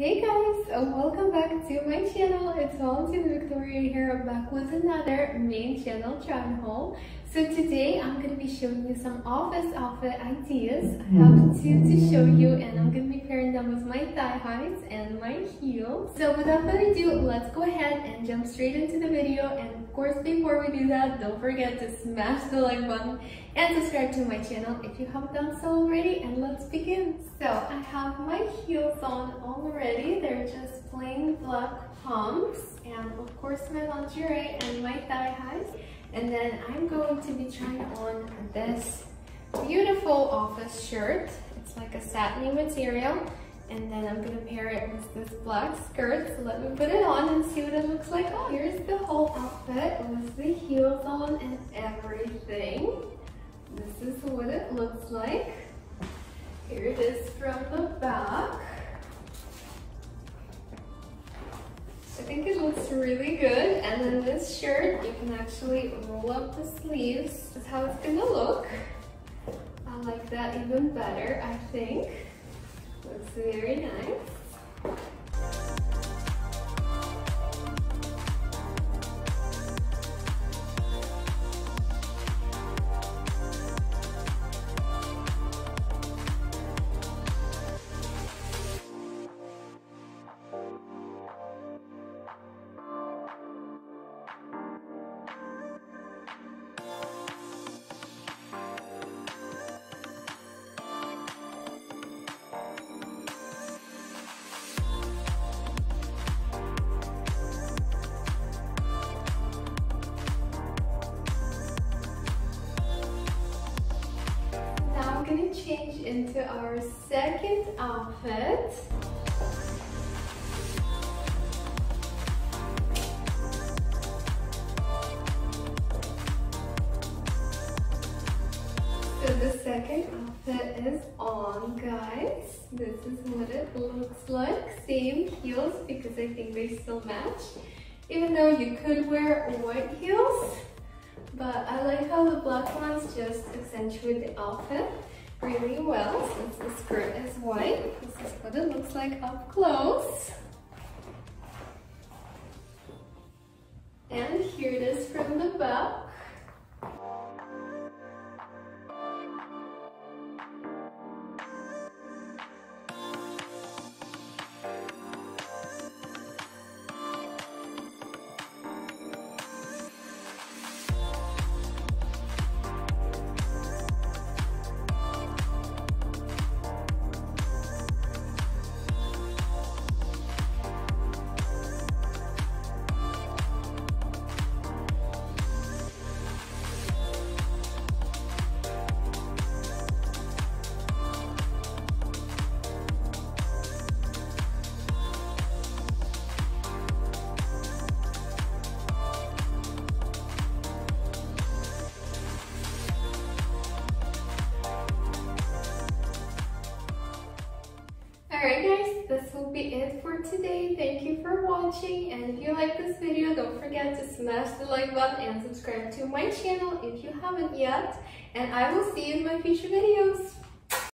Hey guys, and welcome back to my channel. It's Valentina Victoria here. I'm back with another main channel try haul. So today I'm going to be showing you some office outfit ideas. I have two to show you and I'm going to be pairing them with my thigh highs and my heels. So without further ado, let's go ahead and jump straight into the video. And of course, before we do that, don't forget to smash the like button and subscribe to my channel if you haven't done so already. And let's begin. So have my heels on already. They're just plain black pumps and of course my lingerie and my thigh highs. And then I'm going to be trying on this beautiful office shirt. It's like a satiny material. And then I'm gonna pair it with this black skirt. So let me put it on and see what it looks like Oh, Here's the whole outfit with the heels on and everything. This is what it looks like. Here it is from the back. I think it looks really good. And then this shirt, you can actually roll up the sleeves. That's how it's gonna look. I like that even better, I think. Looks very nice. Change into our second outfit. So the second outfit is on, guys. This is what it looks like. Same heels because I think they still match. Even though you could wear white heels, but I like how the black ones just accentuate the outfit really well since the skirt is white. This is what it looks like up close. And here it is from the back. Alright guys, this will be it for today. Thank you for watching and if you like this video, don't forget to smash the like button and subscribe to my channel if you haven't yet. And I will see you in my future videos.